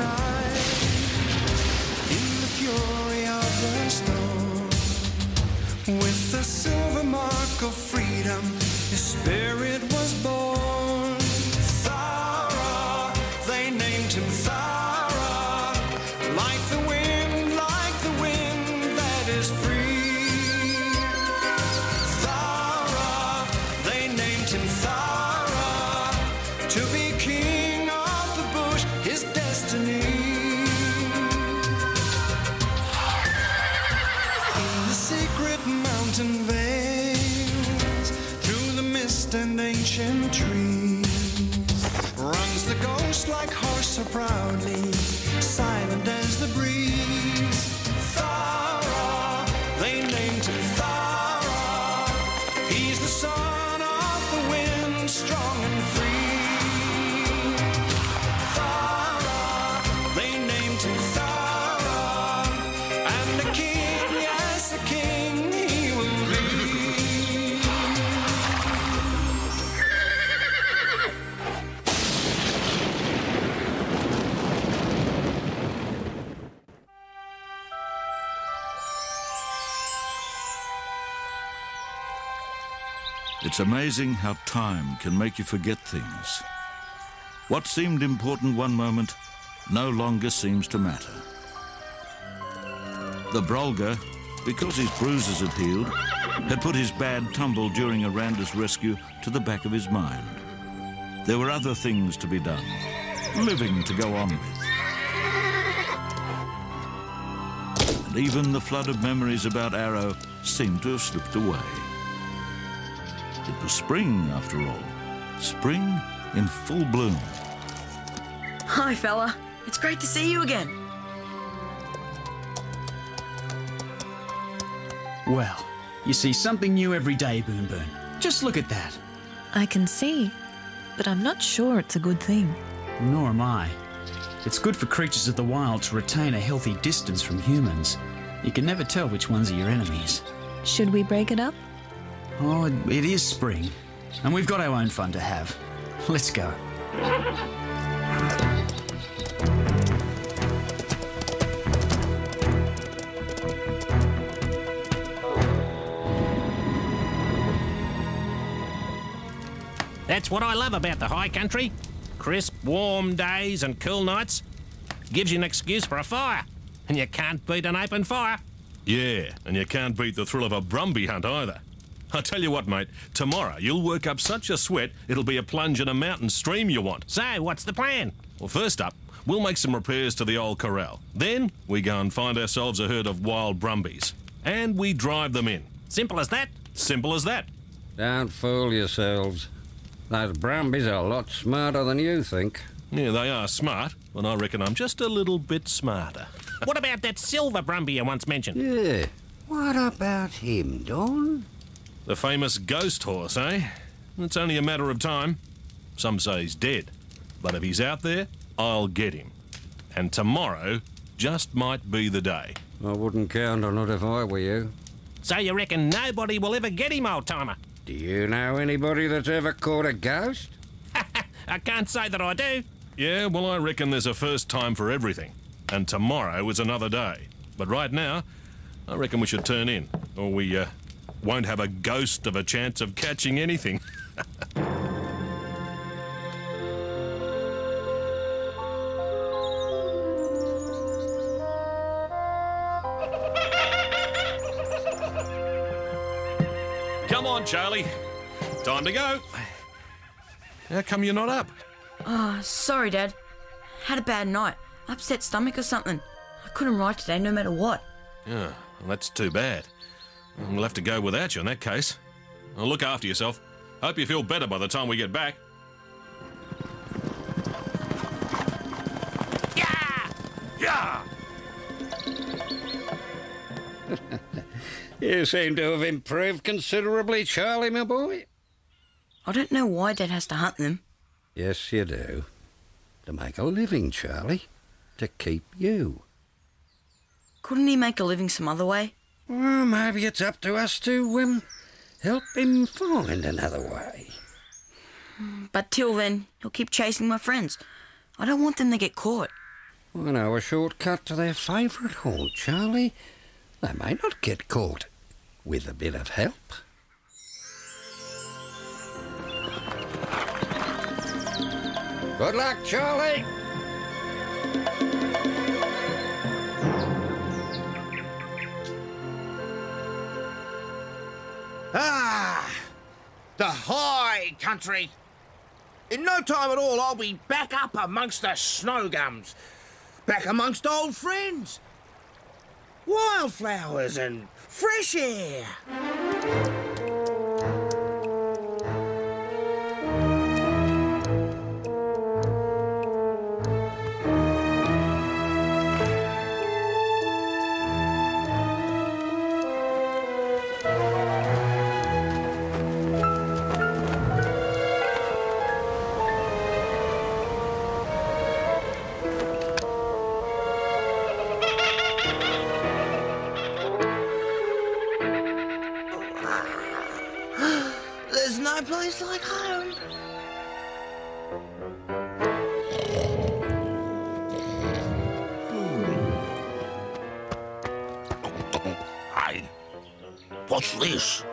night. In the fury of the storm, with the silver mark of freedom, his spirit was born. Ancient trees, runs the ghost like horse so proudly, silent It's amazing how time can make you forget things. What seemed important one moment no longer seems to matter. The Brolga, because his bruises had healed, had put his bad tumble during Aranda's rescue to the back of his mind. There were other things to be done, living to go on with. And even the flood of memories about Arrow seemed to have slipped away. It was spring, after all. Spring in full bloom. Hi, fella. It's great to see you again. Well, you see something new every day, Boom Boom. Just look at that. I can see, but I'm not sure it's a good thing. Nor am I. It's good for creatures of the wild to retain a healthy distance from humans. You can never tell which ones are your enemies. Should we break it up? Oh, it- it is spring, and we've got our own fun to have. Let's go. That's what I love about the high country. Crisp, warm days and cool nights. Gives you an excuse for a fire. And you can't beat an open fire. Yeah, and you can't beat the thrill of a brumby hunt either. I tell you what, mate, tomorrow you'll work up such a sweat it'll be a plunge in a mountain stream you want. So, what's the plan? Well, first up, we'll make some repairs to the old corral. Then we go and find ourselves a herd of wild brumbies. And we drive them in. Simple as that. Simple as that. Don't fool yourselves. Those Brumbies are a lot smarter than you think. Yeah, they are smart, and I reckon I'm just a little bit smarter. What about that silver brumby you once mentioned? Yeah. What about him, Don? The famous ghost horse, eh? It's only a matter of time. Some say he's dead. But if he's out there, I'll get him. And tomorrow just might be the day. I wouldn't count on it if I were you. So you reckon nobody will ever get him, old timer? Do you know anybody that's ever caught a ghost? I can't say that I do. Yeah, well, I reckon there's a first time for everything. And tomorrow is another day. But right now, I reckon we should turn in, or we uh, won't have a ghost of a chance of catching anything. Come on, Charlie. Time to go. How come you're not up? Oh, sorry, Dad. Had a bad night. Upset stomach or something. I couldn't write today no matter what. Yeah, well, that's too bad. Mm, we'll have to go without you in that case. Well, look after yourself. Hope you feel better by the time we get back. Yeah! Yeah! You seem to have improved considerably, Charlie, my boy. I don't know why Dad has to hunt them. Yes, you do. To make a living, Charlie. To keep you. Couldn't he make a living some other way? Well, maybe it's up to us to um, help him find another way. But till then, he'll keep chasing my friends. I don't want them to get caught. I know a shortcut to their favourite haunt, Charlie. They may not get caught with a bit of help. Good luck, Charlie. Ah, the high country. In no time at all, I'll be back up amongst the snow gums, back amongst old friends, wildflowers, and fresh air. This?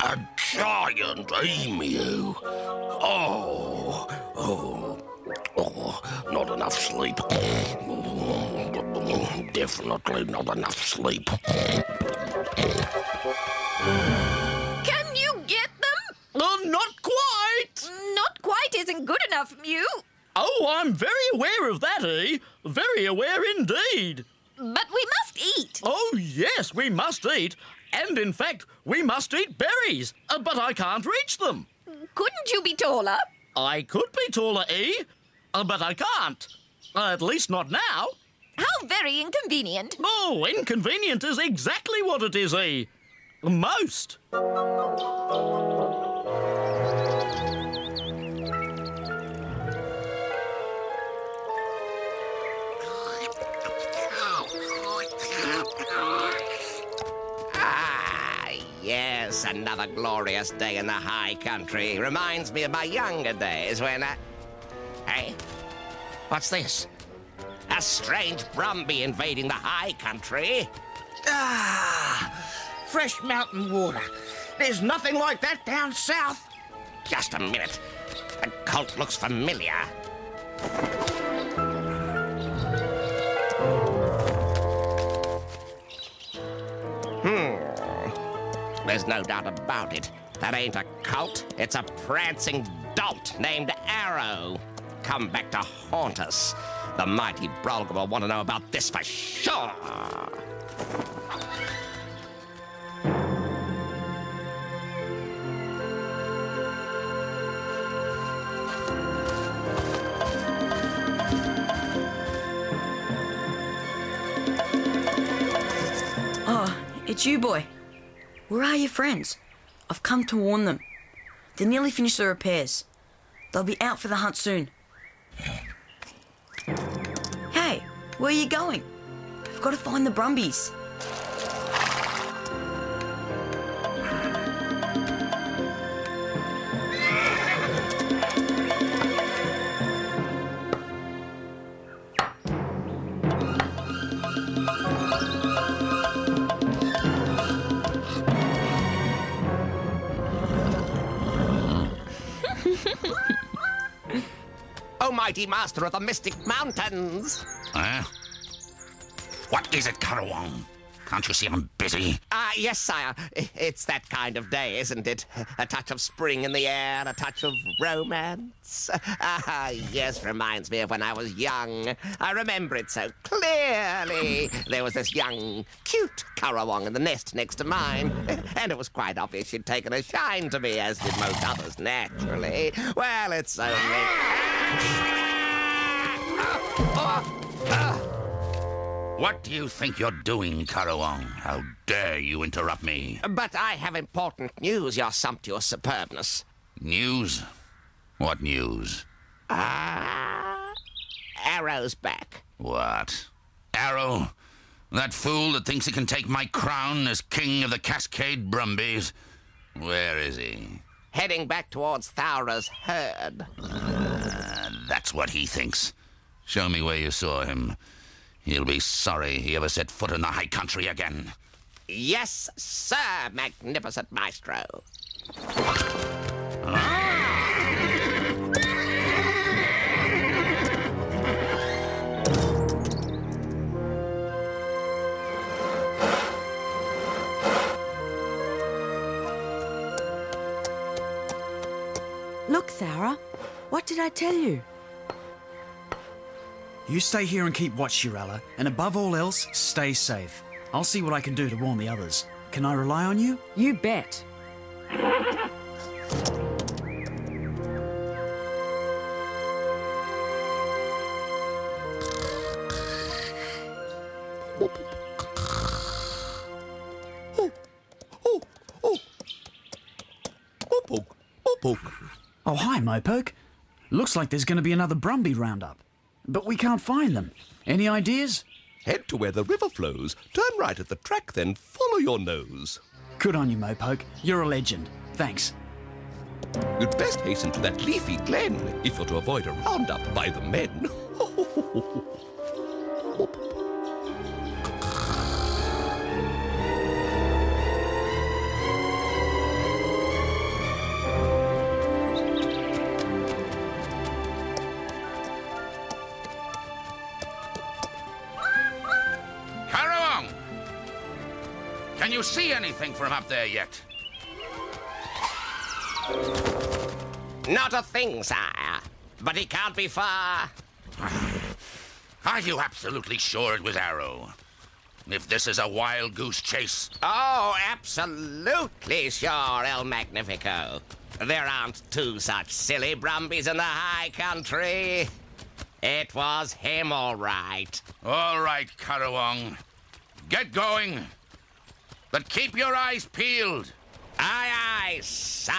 A giant emu. Oh, oh, oh, not enough sleep. Definitely not enough sleep. Can you get them? Well, not quite. Not quite isn't good enough, Mew. Oh, I'm very aware of that, eh? Very aware indeed. But we must eat. Oh, yes, we must eat. And in fact, we must eat berries. Uh, but I can't reach them. Couldn't you be taller? I could be taller, E, uh, but I can't. Uh, at least not now. How very inconvenient. Oh, inconvenient is exactly what it is, E. Most. Yes, another glorious day in the high country. Reminds me of my younger days when I. Hey, what's this? A strange Brumby invading the high country. Ah, fresh mountain water. There's nothing like that down south. Just a minute. The cult looks familiar. There's no doubt about it. That ain't a cult. It's a prancing dolt named Arrow. Come back to haunt us. The mighty Brolga will want to know about this for sure. Oh, it's you, boy. Where are your friends? I've come to warn them. They're nearly finished the repairs. They'll be out for the hunt soon. Hey, where are you going? We've got to find the Brumbies. Mighty master of the mystic mountains! Huh? What is it, Karawang? Can't you see I'm busy? Ah, yes, sire. It's that kind of day, isn't it? A touch of spring in the air, a touch of romance. Ah, yes, reminds me of when I was young. I remember it so clearly. There was this young, cute Currawong in the nest next to mine, and it was quite obvious she'd taken a shine to me, as did most others, naturally. Well, it's only. What do you think you're doing, Karawang? How dare you interrupt me? But I have important news, your sumptuous superbness. News? What news? Ah, Arrow's back. What? Arrow? That fool that thinks he can take my crown as king of the Cascade Brumbies? Where is he? Heading back towards Thowra's herd. Uh, that's what he thinks. Show me where you saw him. He'll be sorry he ever set foot in the high country again. Yes, sir, magnificent maestro. Look, Thowra. What did I tell you? You stay here and keep watch, Shirella, and above all else, stay safe. I'll see what I can do to warn the others. Can I rely on you? You bet. Oh, hi, Mopoke. Looks like there's going to be another Brumby roundup. But we can't find them. Any ideas? Head to where the river flows, turn right at the track, then follow your nose. Good on you, Mopoke. You're a legend. Thanks. You'd best hasten to that leafy glen if you're to avoid a roundup by the men. anything from up there yet? Not a thing, sire. But he can't be far. Are you absolutely sure it was Arrow? If this is a wild goose chase, Oh, absolutely sure, El Magnifico. There aren't two such silly Brumbies in the high country. It was him, all right. all right, Karawong. Get going. But keep your eyes peeled. Aye, aye, sire.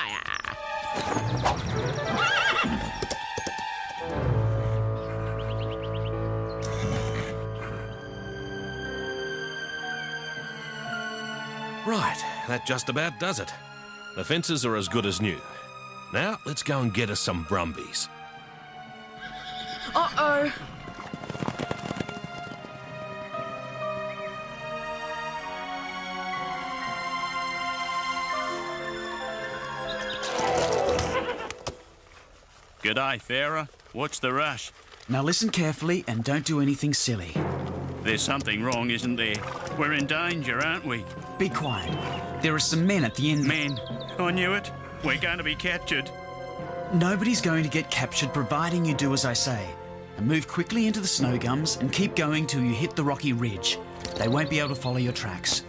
Right, that just about does it. The fences are as good as new. Now, let's go and get us some Brumbies. Uh oh. G'day, Farah. What's the rush? Now listen carefully and don't do anything silly. There's something wrong, isn't there? We're in danger, aren't we? Be quiet. There are some men at the end. Men, I knew it. We're going to be captured. Nobody's going to get captured providing you do as I say. And move quickly into the snow gums and keep going till you hit the rocky ridge. They won't be able to follow your tracks.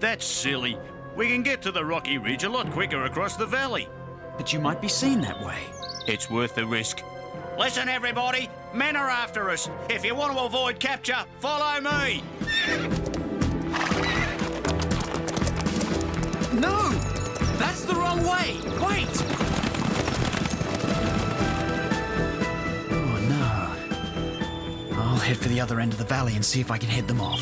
That's silly. We can get to the Rocky Ridge a lot quicker across the valley. But you might be seen that way. It's worth the risk. Listen, everybody. Men are after us. If you want to avoid capture, follow me. No! That's the wrong way! Wait! Oh no. I'll head for the other end of the valley and see if I can head them off.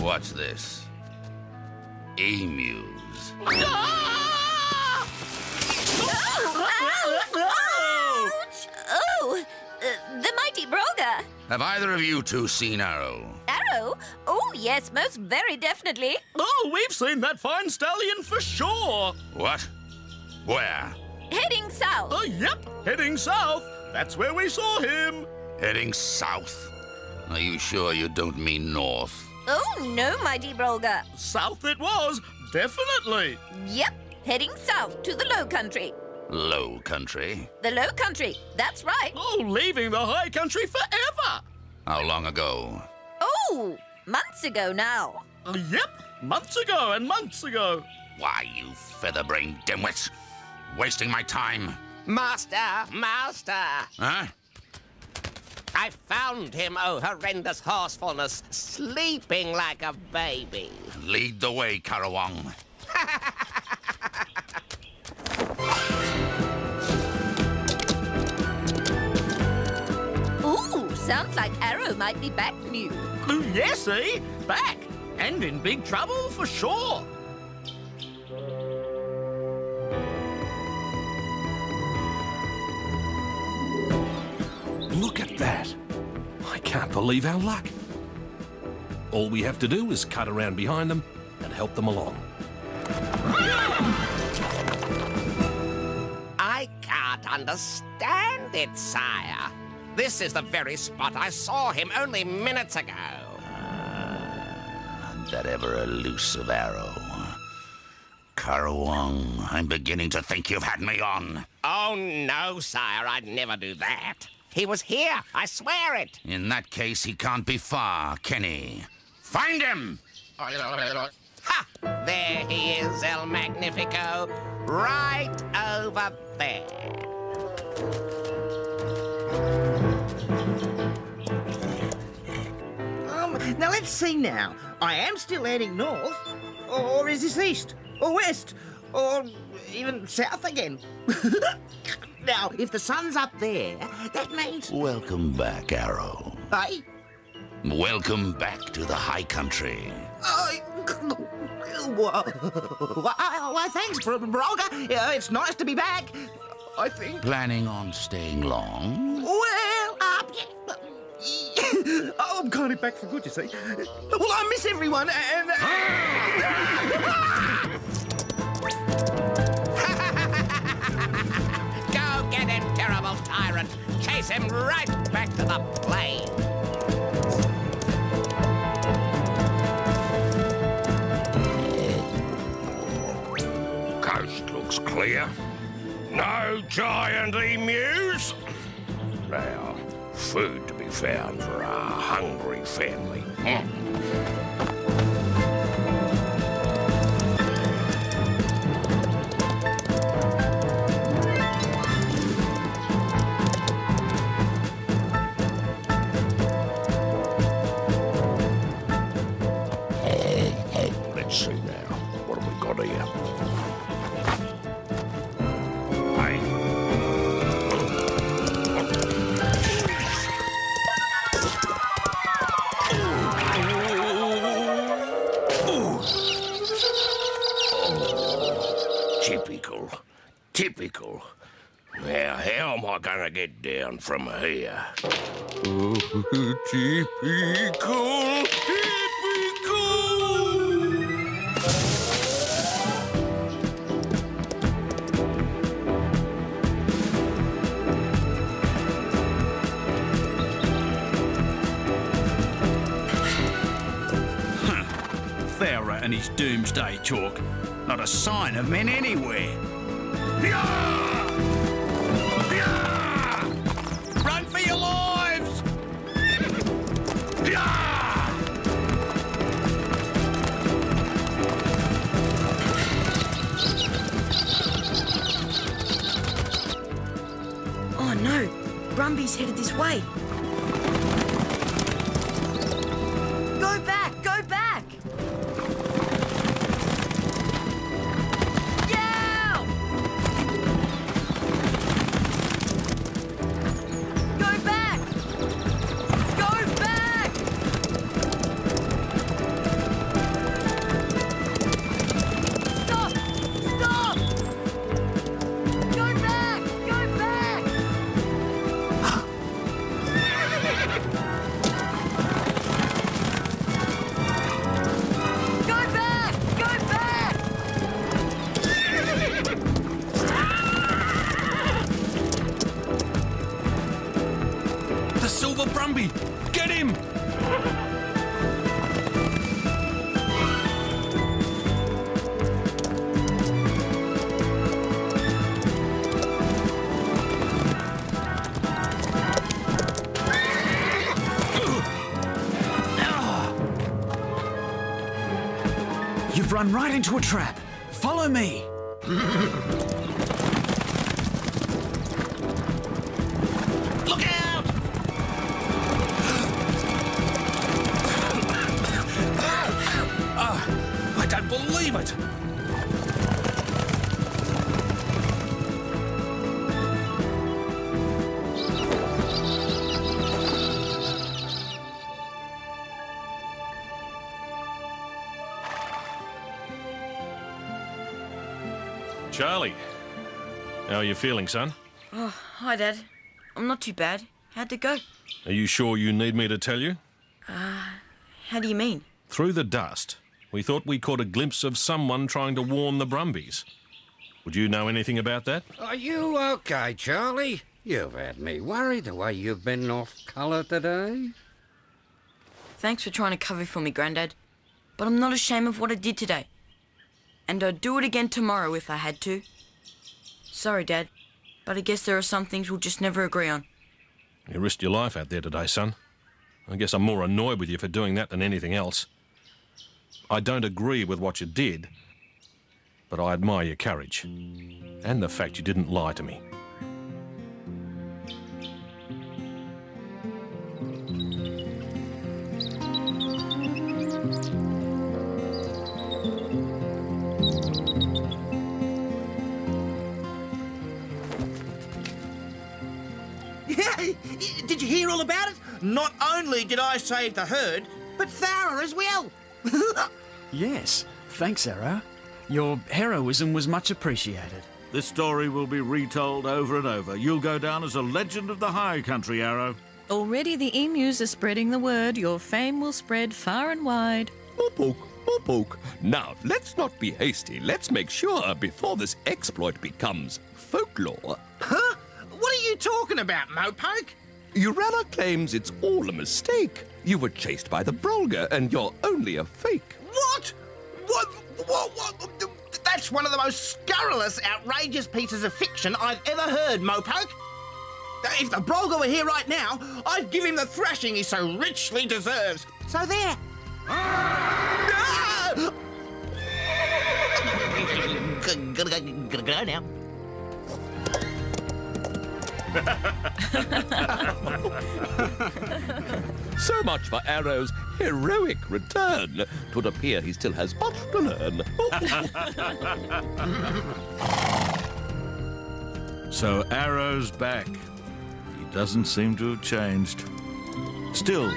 What's this? Emus. Ouch! Oh, uh, the mighty Brolga. Have either of you two seen Arrow? Arrow? Oh, yes, most very definitely. Oh, we've seen that fine stallion for sure. What? Where? Heading south. Oh, yep, heading south. That's where we saw him. Heading south. Are you sure you don't mean north? Oh, no, mighty Brolga. South it was, definitely. Yep, heading south to the low country. Low country. The low country, that's right. Oh, leaving the high country forever. How long ago? Oh, months ago now. Uh, yep, months ago and months ago. Why, you feather-brained dimwits! Wasting my time. Master, master. Huh? I found him, oh horrendous horsefulness, sleeping like a baby. Lead the way, Karawang. Ooh, sounds like Arrow might be back, Mew. Yes, eh? Back. And in big trouble for sure. Look at that. I can't believe our luck. All we have to do is cut around behind them and help them along. I can't understand it, sire. This is the very spot I saw him only minutes ago. Uh, that ever elusive arrow. Karawong, I'm beginning to think you've had me on. Oh, no, sire, I'd never do that. He was here, I swear it. In that case, he can't be far, can he? Find him! Ha! There he is, El Magnifico. Right over there. Um, now let's see now. I am still heading north. Or is this east? Or west? Or even south again? now, if the sun's up there, that means. Welcome back, Arrow. Hey? Welcome back to the High Country. Oh, why, thanks, Bro- Brolga. Uh, it's nice to be back. I think. Planning on staying long? Well, uh, I'm kind of back for good, you see. Well, I miss everyone, and. Tyrant. Chase him right back to the plain. Coast looks clear. No giant emus. Now, food to be found for our hungry family. Hmm. Down from here? Oh, typical. Thowra and his doomsday talk. Not a sign of men anywhere. Run Brumby's headed this way. Run right into a trap. Follow me. Look out! Ah, I don't believe it! How are you feeling, son? Oh, hi, Dad. I'm not too bad. How'd it go? Are you sure you need me to tell you? Uh, how do you mean? Through the dust, we thought we caught a glimpse of someone trying to warn the Brumbies. Would you know anything about that? Are you okay, Charlie? You've had me worried the way you've been off colour today. Thanks for trying to cover for me, Grandad. But I'm not ashamed of what I did today. And I'd do it again tomorrow if I had to. Sorry, Dad, but I guess there are some things we'll just never agree on. You risked your life out there today, son. I guess I'm more annoyed with you for doing that than anything else. I don't agree with what you did, but I admire your courage. And the fact you didn't lie to me. Not only did I save the herd, but Thowra as well. yes, thanks, Arrow. Your heroism was much appreciated. This story will be retold over and over. You'll go down as a legend of the high country, Arrow. Already the emus are spreading the word. Your fame will spread far and wide. Mopoke, Mopoke. Now, let's not be hasty. Let's make sure before this exploit becomes folklore. Huh? What are you talking about, Mopoke? Urella claims it's all a mistake. You were chased by the Brolga and you're only a fake. What? What? What? what? That's one of the most scurrilous, outrageous pieces of fiction I've ever heard, Mopoke. If the Brolga were here right now, I'd give him the thrashing he so richly deserves. So there. Ah! Gonna go now. so much for Arrow's heroic return. Twould appear he still has much to learn. so Arrow's back. He doesn't seem to have changed. Still,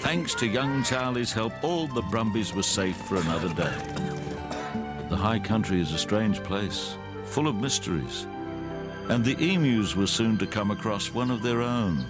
thanks to young Charlie's help, all the Brumbies were safe for another day. The high country is a strange place, full of mysteries and the emus were soon to come across one of their own.